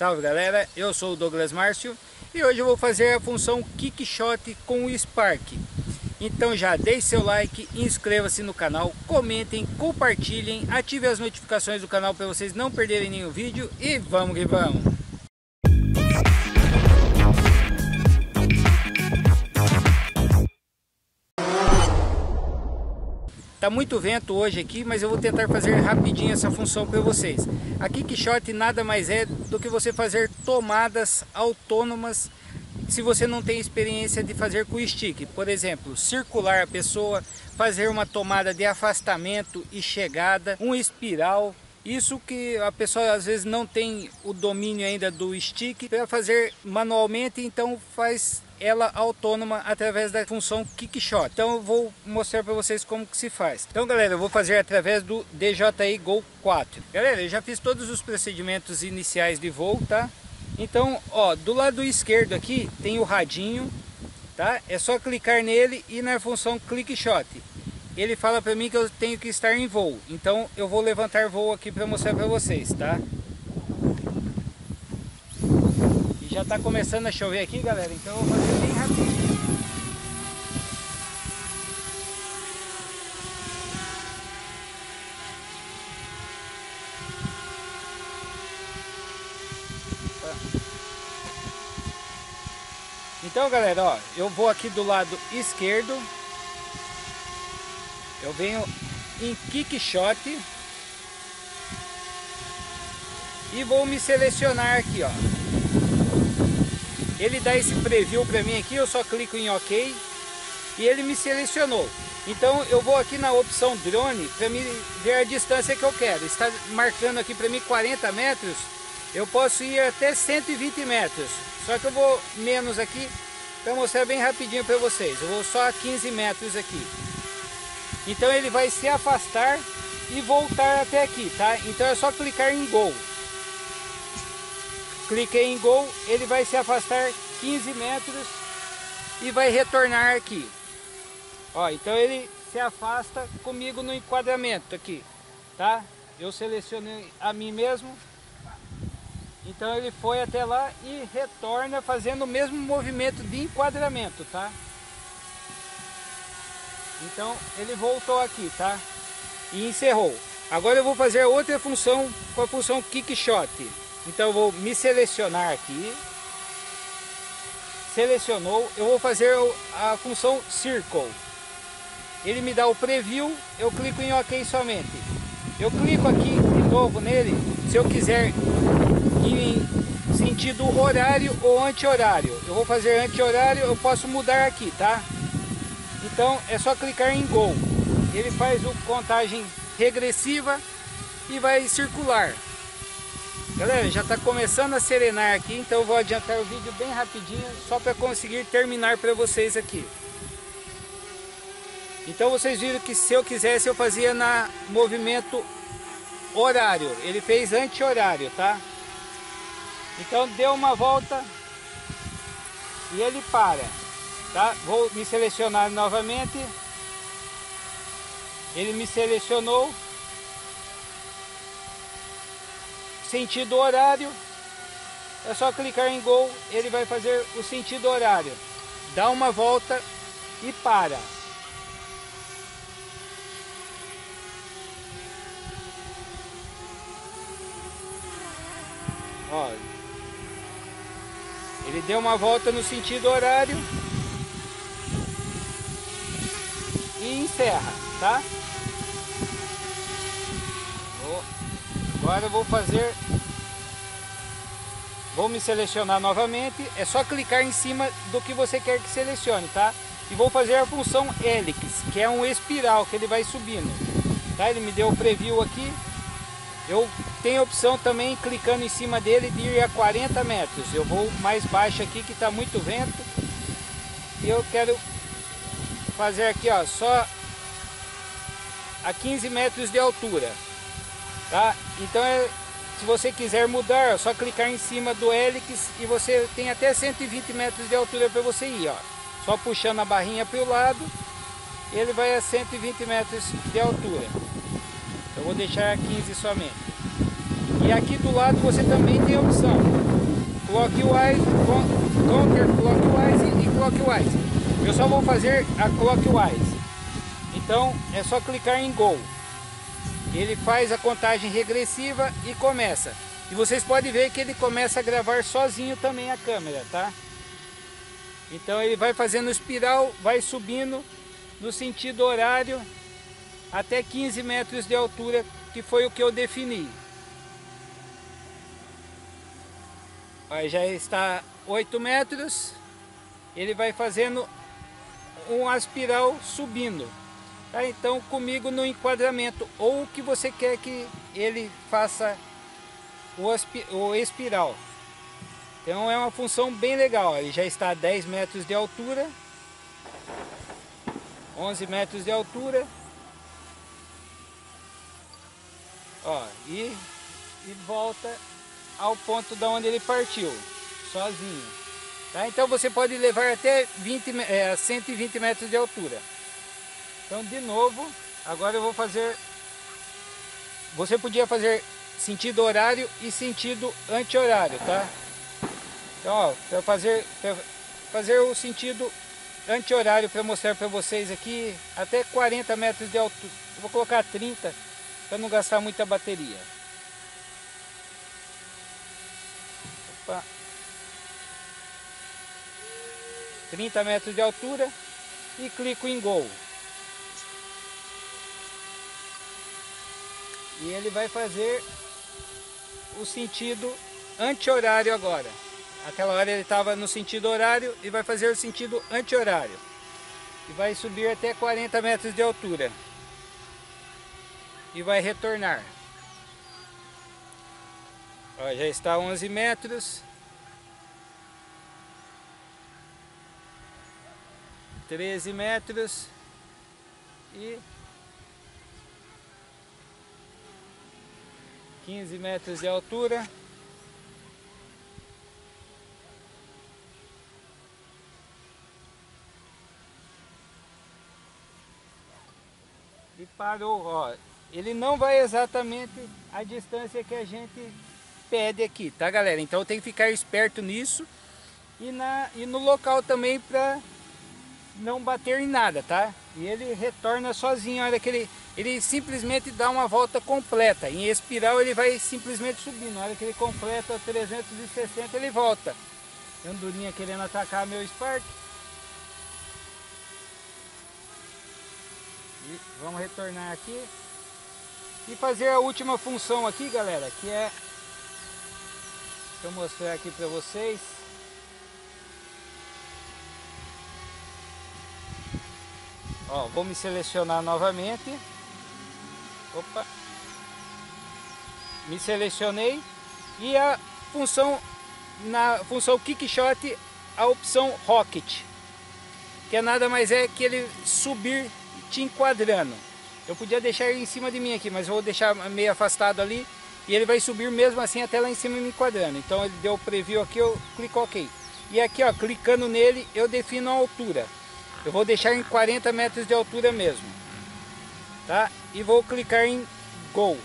Salve galera, eu sou o Douglas Márcio e hoje eu vou fazer a função Kickshot com o Spark. Então já deixe seu like, inscreva-se no canal, comentem, compartilhem, ative as notificações do canal para vocês não perderem nenhum vídeo e vamos que vamos! Tá muito vento hoje aqui, mas eu vou tentar fazer rapidinho essa função para vocês. A Kickshot nada mais é do que você fazer tomadas autônomas se você não tem experiência de fazer com stick. Por exemplo, circular a pessoa, fazer uma tomada de afastamento e chegada, um espiral, isso que a pessoa às vezes não tem o domínio ainda do stick para fazer manualmente, então faz ela autônoma através da função Kickshot. Então eu vou mostrar para vocês como que se faz. Então galera, eu vou fazer através do DJI Go 4. Galera, eu já fiz todos os procedimentos iniciais de voo, tá? Então, ó, do lado esquerdo aqui tem o radinho, tá? É só clicar nele e na função Click Shot. Ele fala para mim que eu tenho que estar em voo. Então eu vou levantar voo aqui para mostrar para vocês, tá? Já está começando a chover aqui, galera, então eu vou fazer bem rapidinho. Então, galera, ó, eu vou aqui do lado esquerdo. Eu venho em kick shot e vou me selecionar aqui, ó. Ele dá esse preview para mim aqui, eu só clico em OK e ele me selecionou. Então eu vou aqui na opção drone para me ver a distância que eu quero. Está marcando aqui para mim 40 metros, eu posso ir até 120 metros. Só que eu vou menos aqui para mostrar bem rapidinho para vocês. Eu vou só a 15 metros aqui. Então ele vai se afastar e voltar até aqui, tá? Então é só clicar em Go cliquei em Go, ele vai se afastar 15 metros e vai retornar aqui. Ó, então ele se afasta comigo no enquadramento aqui, tá? Eu selecionei a mim mesmo. Então ele foi até lá e retorna fazendo o mesmo movimento de enquadramento, tá? Então ele voltou aqui, tá? E encerrou. Agora eu vou fazer outra função com a função Kick Shot. Então eu vou me selecionar aqui. Selecionou, eu vou fazer a função Circle. Ele me dá o preview, eu clico em OK somente. Eu clico aqui de novo nele, se eu quiser em sentido horário ou anti-horário. Eu vou fazer anti-horário, eu posso mudar aqui, tá? Então é só clicar em Go. Ele faz o contagem regressiva e vai circular. Galera, já está começando a serenar aqui, então eu vou adiantar o vídeo bem rapidinho, só para conseguir terminar para vocês aqui. Então vocês viram que se eu quisesse eu fazia na movimento horário, ele fez anti-horário, tá? Então deu uma volta e ele para, tá? Vou me selecionar novamente, ele me selecionou, sentido horário, é só clicar em Gol, ele vai fazer o sentido horário. Dá uma volta e para. Ó, ele deu uma volta no sentido horário e encerra, tá? Agora eu vou fazer, vou me selecionar novamente, é só clicar em cima do que você quer que selecione, tá? E vou fazer a função Helix, que é um espiral que ele vai subindo, tá? Ele me deu o preview aqui, eu tenho a opção também, clicando em cima dele, de ir a 40 metros. Eu vou mais baixo aqui, que está muito vento. E eu quero fazer aqui, ó, só a 15 metros de altura. Tá? Então é, se você quiser mudar, é só clicar em cima do Helix e você tem até 120 metros de altura para você ir. Ó. Só puxando a barrinha para o lado, ele vai a 120 metros de altura. Eu vou deixar a 15 somente. E aqui do lado você também tem a opção clockwise, counterclockwise e clockwise. Eu só vou fazer a clockwise. Então é só clicar em Go. Ele faz a contagem regressiva e começa. E vocês podem ver que ele começa a gravar sozinho também a câmera, tá? Então ele vai fazendo espiral, vai subindo no sentido horário até 15 metros de altura, que foi o que eu defini. Aí já está 8 metros, ele vai fazendo um espiral subindo. Tá? Então comigo no enquadramento, ou o que você quer que ele faça o, espiral. Então é uma função bem legal, ele já está a 10 metros de altura, 11 metros de altura, ó, e, e volta ao ponto da onde ele partiu, sozinho. Tá? Então você pode levar até 20, é, 120 metros de altura. Então de novo, agora eu vou fazer, você podia fazer sentido horário e sentido anti-horário, tá? Então, ó, para fazer, fazer o sentido anti-horário para mostrar para vocês aqui, até 40 metros de altura, vou colocar 30 para não gastar muita bateria. Opa. 30 metros de altura e clico em Go. E ele vai fazer o sentido anti-horário agora. Aquela hora ele estava no sentido horário e vai fazer o sentido anti-horário. E vai subir até 40 metros de altura. E vai retornar. Ó, já está a 11 metros. 13 metros. E 15 metros de altura. E parou, ó. Ele não vai exatamente a distância que a gente pede aqui, tá galera? Então tem que ficar esperto nisso e, na, e no local também para não bater em nada, tá? E ele retorna sozinho, olha que ele, ele simplesmente dá uma volta completa. Em espiral ele vai simplesmente subindo, na hora que ele completa 360 ele volta. Andorinha querendo atacar meu Spark. E vamos retornar aqui. E fazer a última função aqui, galera, que é... Deixa eu mostrar aqui para vocês. Ó, vou me selecionar novamente. Opa. Me selecionei. E a função, na função Kickshot, a opção Rocket. Que é nada mais é que ele subir te enquadrando. Eu podia deixar ele em cima de mim aqui, mas vou deixar meio afastado ali. E ele vai subir mesmo assim até lá em cima me enquadrando. Então ele deu o preview aqui, eu clico OK. E aqui ó, clicando nele, eu defino a altura. Eu vou deixar em 40 metros de altura mesmo. Tá? E vou clicar em Go.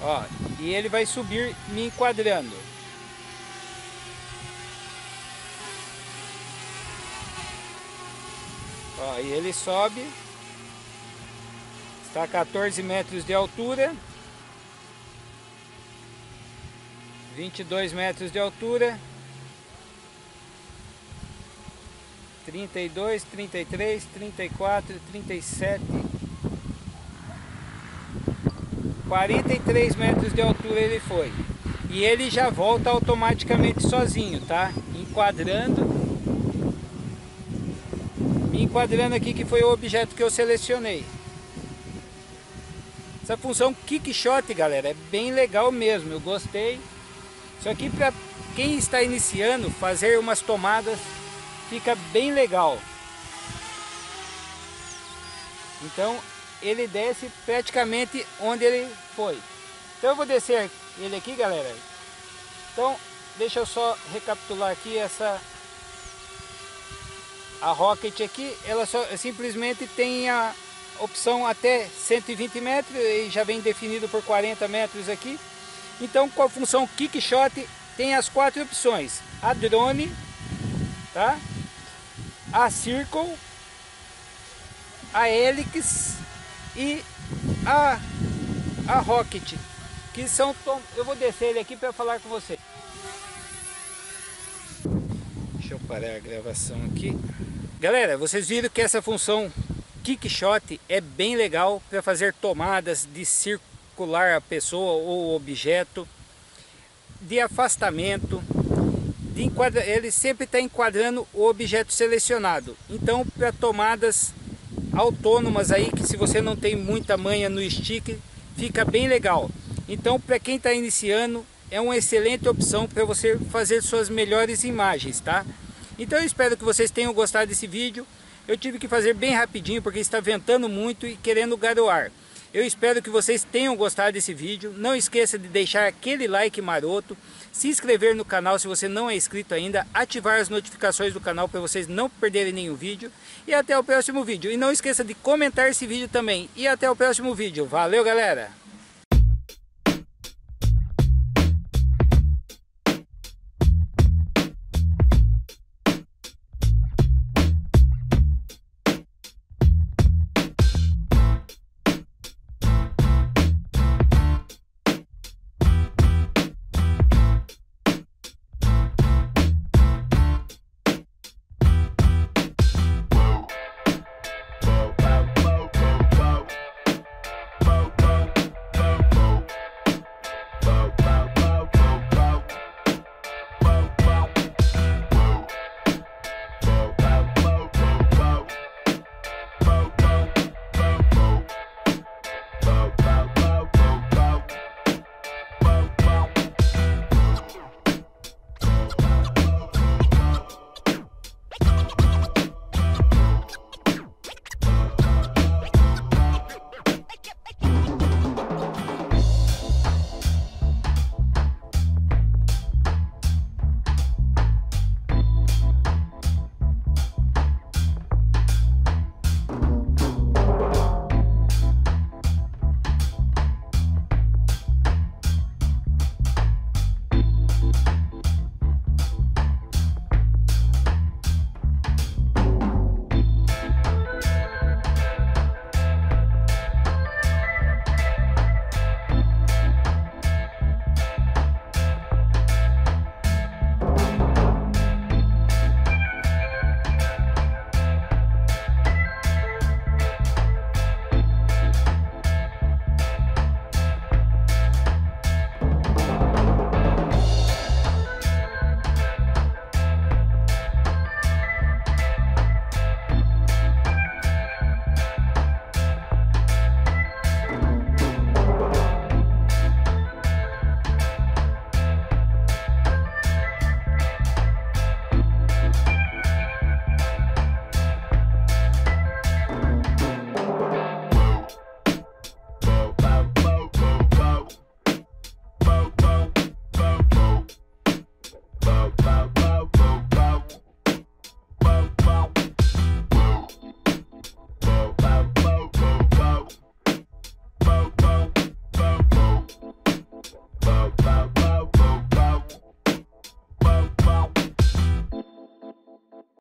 Ó, e ele vai subir me enquadrando. Ó, e ele sobe. Está a 14 metros de altura. 22 metros de altura. 32, 33, 34, 37, 43 metros de altura ele foi. E ele já volta automaticamente sozinho, tá? Enquadrando. Enquadrando aqui que foi o objeto que eu selecionei. Essa função kick shot, galera, é bem legal mesmo, eu gostei. Isso aqui para quem está iniciando, fazer umas tomadas fica bem legal. Então ele desce praticamente onde ele foi. Então eu vou descer ele aqui, galera. Então deixa eu só recapitular aqui essa a Rocket aqui, ela só simplesmente tem a, opção até 120 metros e já vem definido por 40 metros aqui. Então com a função kick shot tem as quatro opções. A drone, tá? A circle, a helix e a, a rocket. Que são, eu vou descer ele aqui para falar com você. Deixa eu parar a gravação aqui. Galera, vocês viram que essa função kick shot é bem legal para fazer tomadas de circular a pessoa ou objeto, de afastamento, enquadra... ele sempre está enquadrando o objeto selecionado. Então, para tomadas autônomas aí, que se você não tem muita manha no stick, fica bem legal. Então, para quem está iniciando, é uma excelente opção para você fazer suas melhores imagens, tá? Então eu espero que vocês tenham gostado desse vídeo. Eu tive que fazer bem rapidinho porque está ventando muito e querendo garoar. Eu espero que vocês tenham gostado desse vídeo. Não esqueça de deixar aquele like maroto, se inscrever no canal se você não é inscrito ainda, ativar as notificações do canal para vocês não perderem nenhum vídeo. E até o próximo vídeo. E não esqueça de comentar esse vídeo também. E até o próximo vídeo. Valeu, galera!